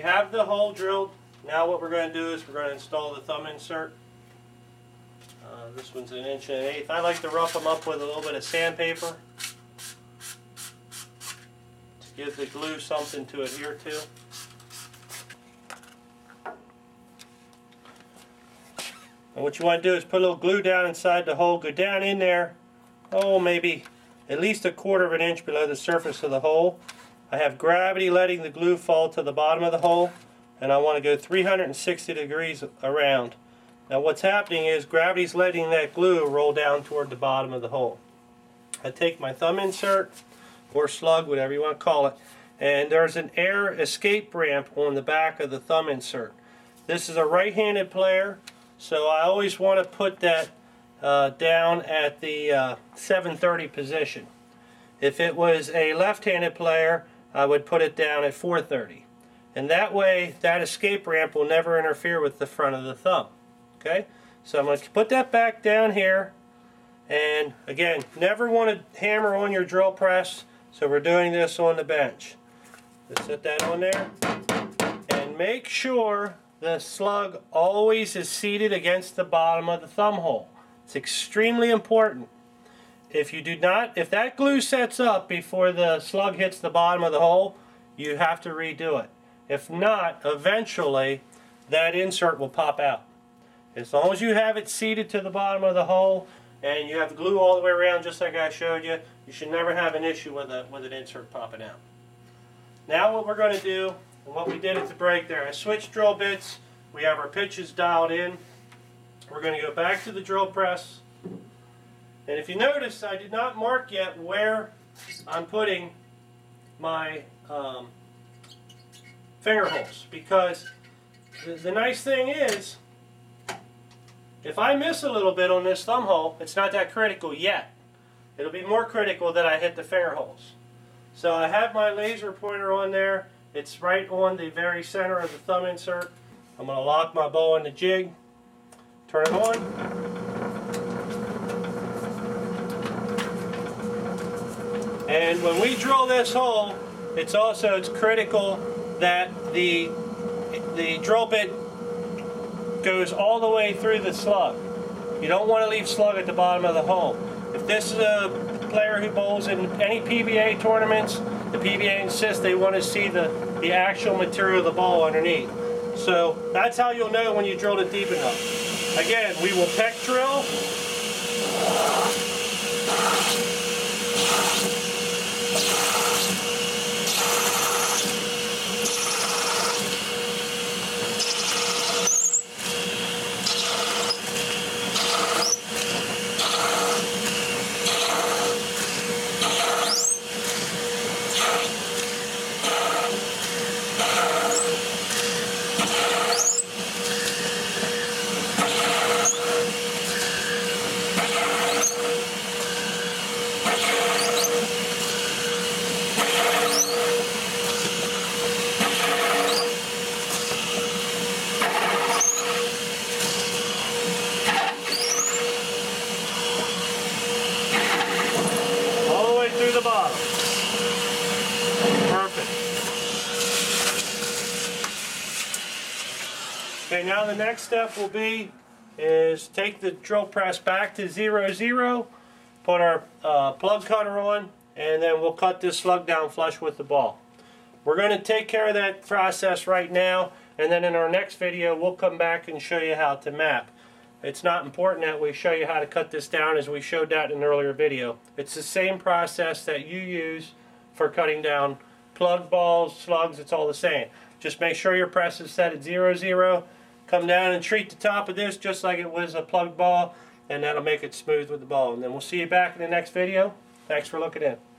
We have the hole drilled. Now what we're going to do is we're going to install the thumb insert. Uh, this one's an inch and an eighth. I like to rough them up with a little bit of sandpaper to give the glue something to adhere to. And what you want to do is put a little glue down inside the hole, go down in there, oh maybe at least a quarter of an inch below the surface of the hole. I have gravity letting the glue fall to the bottom of the hole and I want to go 360 degrees around. Now what's happening is gravity's letting that glue roll down toward the bottom of the hole. I take my thumb insert or slug, whatever you want to call it, and there's an air escape ramp on the back of the thumb insert. This is a right-handed player, so I always want to put that uh, down at the uh, 730 position. If it was a left-handed player, I would put it down at 430. And that way, that escape ramp will never interfere with the front of the thumb. Okay? So I'm going to put that back down here. And again, never want to hammer on your drill press. So we're doing this on the bench. Let's set that on there. And make sure the slug always is seated against the bottom of the thumb hole. It's extremely important. If you do not, if that glue sets up before the slug hits the bottom of the hole, you have to redo it. If not, eventually that insert will pop out. As long as you have it seated to the bottom of the hole and you have glue all the way around just like I showed you, you should never have an issue with, a, with an insert popping out. Now what we're going to do, and what we did at the break there, I switched drill bits. We have our pitches dialed in. We're going to go back to the drill press. And if you notice, I did not mark yet where I'm putting my um, finger holes because the, the nice thing is if I miss a little bit on this thumb hole, it's not that critical yet. It'll be more critical that I hit the finger holes. So I have my laser pointer on there. It's right on the very center of the thumb insert. I'm going to lock my bow in the jig, turn it on. And when we drill this hole, it's also it's critical that the the drill bit goes all the way through the slug. You don't want to leave slug at the bottom of the hole. If this is a player who bowls in any PBA tournaments, the PBA insists they want to see the, the actual material of the ball underneath. So that's how you'll know when you drilled it deep enough. Again, we will peck drill. all the way through the bottom. Perfect. Okay, now the next step will be is take the drill press back to zero zero, put our uh, plug cutter on, and then we'll cut this slug down flush with the ball. We're going to take care of that process right now, and then in our next video we'll come back and show you how to map. It's not important that we show you how to cut this down as we showed that in an earlier video. It's the same process that you use for cutting down plug balls, slugs, it's all the same. Just make sure your press is set at zero zero. Come down and treat the top of this just like it was a plug ball and that'll make it smooth with the ball. And then we'll see you back in the next video. Thanks for looking in.